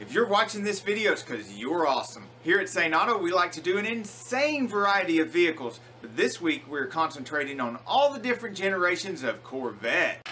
If you're watching this video, it's because you're awesome. Here at Sane Auto, we like to do an insane variety of vehicles, but this week we're concentrating on all the different generations of Corvette.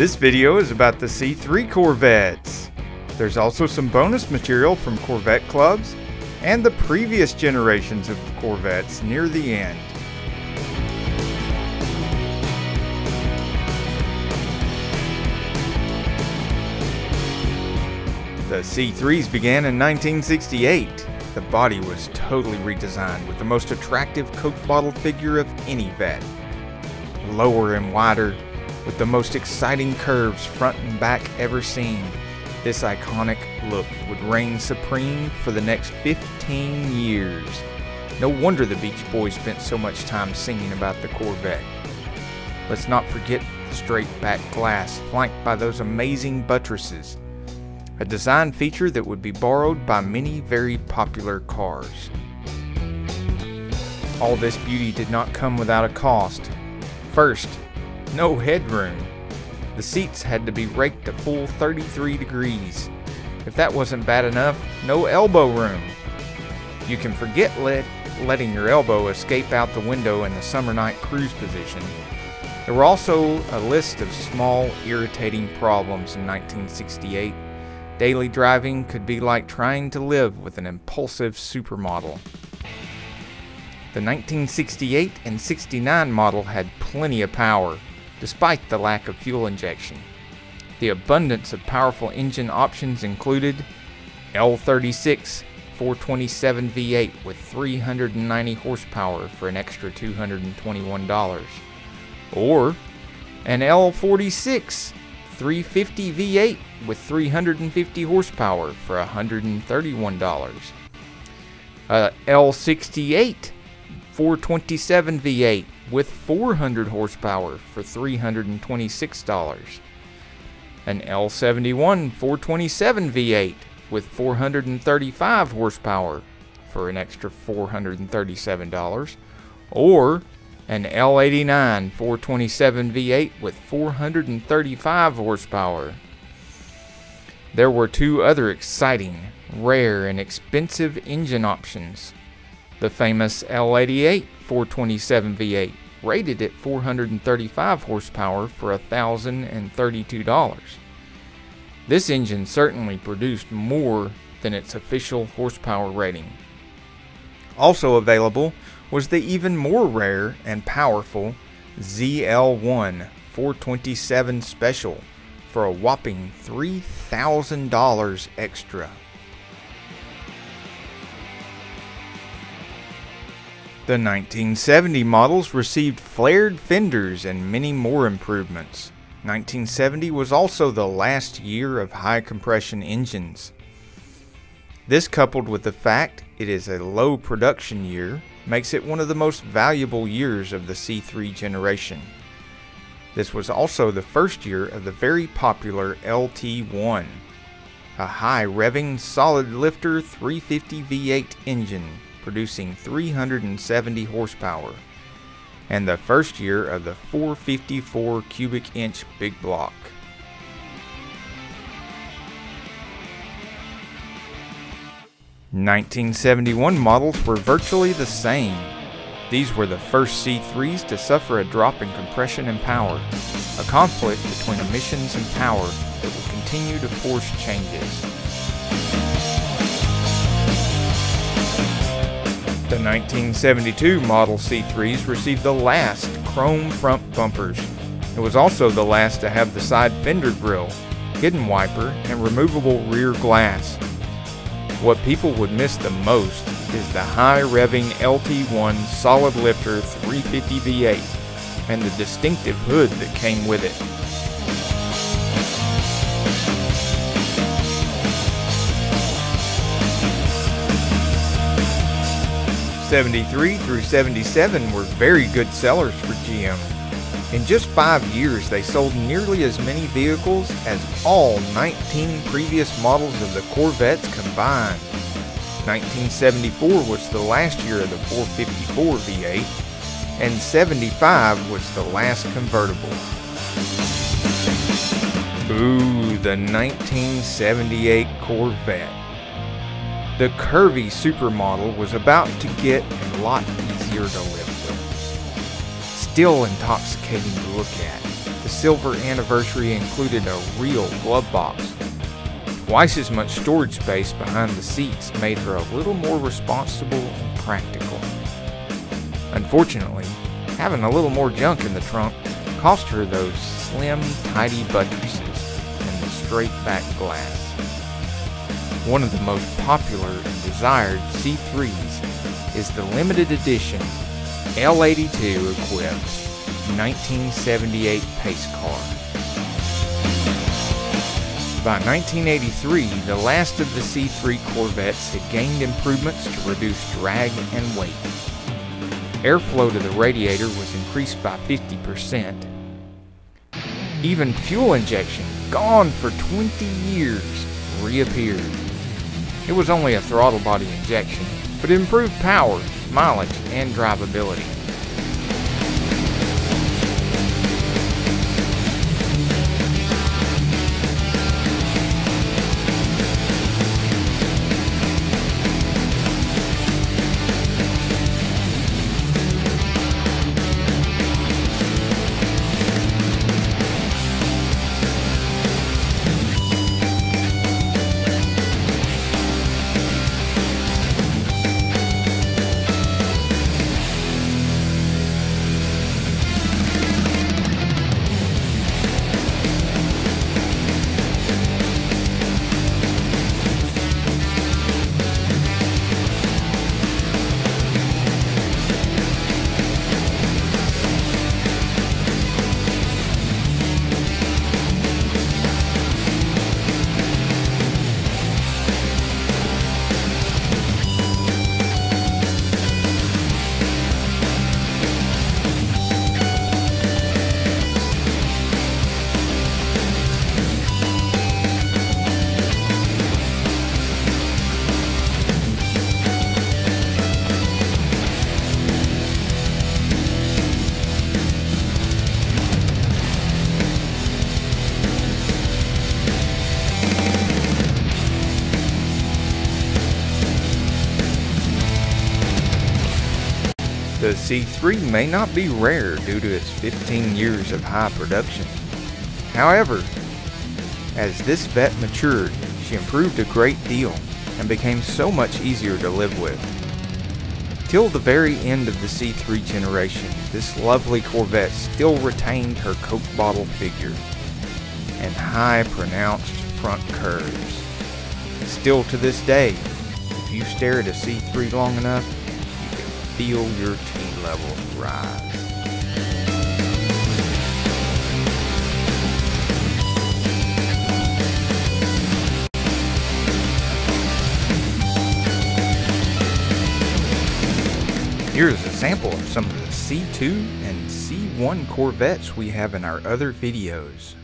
This video is about the C3 Corvettes. There's also some bonus material from Corvette clubs and the previous generations of Corvettes near the end. The C3s began in 1968. The body was totally redesigned with the most attractive Coke bottle figure of any Vette. Lower and wider, with the most exciting curves front and back ever seen. This iconic look would reign supreme for the next 15 years. No wonder the Beach Boys spent so much time singing about the Corvette. Let's not forget the straight back glass flanked by those amazing buttresses. A design feature that would be borrowed by many very popular cars. All this beauty did not come without a cost. First, no headroom. The seats had to be raked a full 33 degrees. If that wasn't bad enough, no elbow room. You can forget let, letting your elbow escape out the window in the summer night cruise position. There were also a list of small, irritating problems in 1968. Daily driving could be like trying to live with an impulsive supermodel. The 1968 and 69 model had plenty of power, despite the lack of fuel injection. The abundance of powerful engine options included L36 427 V8 with 390 horsepower for an extra $221, or an L46 350 V8 with 350 horsepower for $131, a uh, L68 427 V8 with 400 horsepower for $326. An L71 427 V8 with 435 horsepower for an extra $437. Or an L89 427 V8 with 435 horsepower. There were two other exciting, rare, and expensive engine options. The famous L88 427 V8, rated at 435 horsepower for $1,032. This engine certainly produced more than its official horsepower rating. Also available was the even more rare and powerful ZL1 427 Special for a whopping $3,000 extra. The 1970 models received flared fenders and many more improvements. 1970 was also the last year of high compression engines. This coupled with the fact it is a low production year makes it one of the most valuable years of the C3 generation. This was also the first year of the very popular LT1, a high revving solid lifter 350 V8 engine producing 370 horsepower, and the first year of the 454 cubic inch big block. Nineteen seventy one models were virtually the same. These were the first C3s to suffer a drop in compression and power, a conflict between emissions and power that will continue to force changes. 1972 Model C3s received the last chrome front bumpers. It was also the last to have the side fender grille, hidden wiper, and removable rear glass. What people would miss the most is the high revving LT1 solid lifter 350 V8 and the distinctive hood that came with it. 73 through 77 were very good sellers for GM. In just five years, they sold nearly as many vehicles as all 19 previous models of the Corvettes combined. 1974 was the last year of the 454 V8, and 75 was the last convertible. Ooh, the 1978 Corvette. The curvy supermodel was about to get a lot easier to live with. Still intoxicating to look at, the silver anniversary included a real glove box. Twice as much storage space behind the seats made her a little more responsible and practical. Unfortunately, having a little more junk in the trunk cost her those slim, tidy buttresses and the straight back glass. One of the most popular and desired C3s is the limited edition L82 equipped 1978 pace car. By 1983, the last of the C3 Corvettes had gained improvements to reduce drag and weight. Airflow to the radiator was increased by 50%. Even fuel injection, gone for 20 years, reappeared. It was only a throttle body injection, but it improved power, mileage, and drivability. C3 may not be rare due to its 15 years of high production. However, as this Vette matured, she improved a great deal and became so much easier to live with. Till the very end of the C3 generation, this lovely Corvette still retained her Coke bottle figure and high pronounced front curves. Still to this day, if you stare at a C3 long enough, you can feel your T levels rise. Here's a sample of some of the C2 and C1 Corvettes we have in our other videos.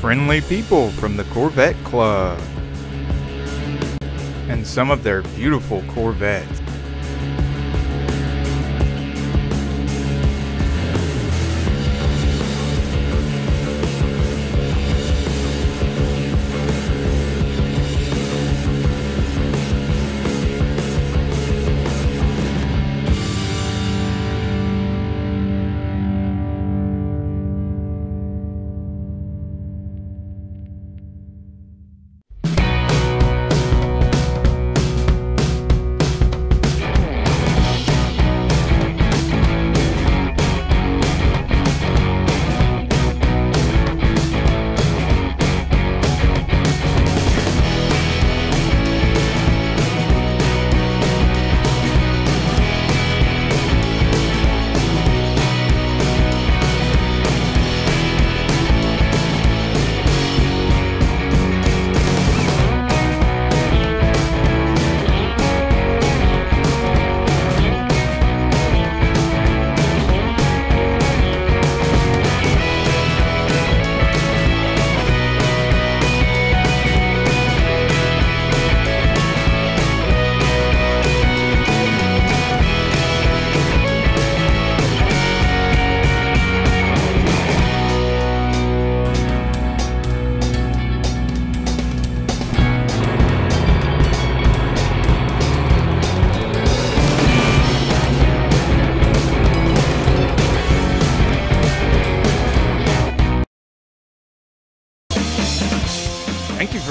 friendly people from the Corvette Club and some of their beautiful Corvettes.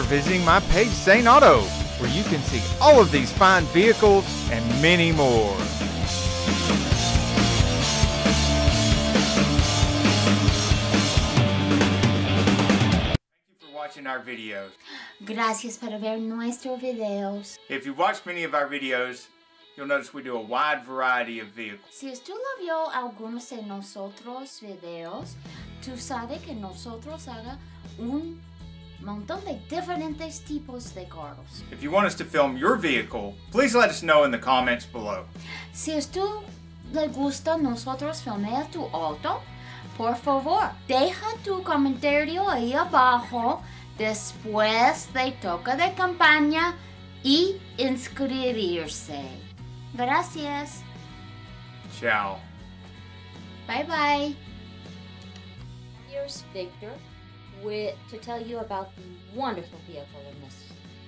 Visiting my page, Sane Auto, where you can see all of these fine vehicles and many more. Thank you for watching our videos. Gracias por ver nuestros videos. If you've watched many of our videos, you'll notice we do a wide variety of vehicles. Si usted lo vio algunos de nosotros videos, tú sabes que nosotros haga un montón de diferentes tipos de carros. If you want us to film your vehicle, please let us know in the comments below. Si usted le gusta nosotros filmar tu auto, por favor, deja tu comentario ahí abajo después de toca de campaña y inscribirse. Gracias. Ciao. Bye bye. Here's Victor with, to tell you about the wonderful vehicle in this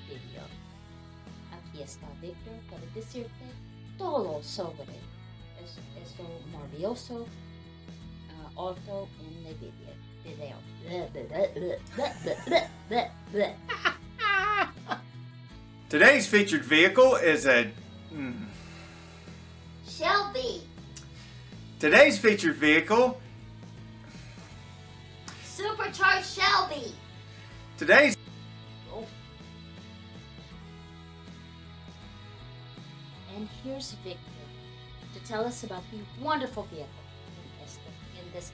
video. Aquí está Victor para decirte todo sobre es, eso maravilloso uh, auto en el video. video. Today's featured vehicle is a. mm, Shelby. Today's featured vehicle. Today's And here's Victor to tell us about the wonderful vehicle in this, in this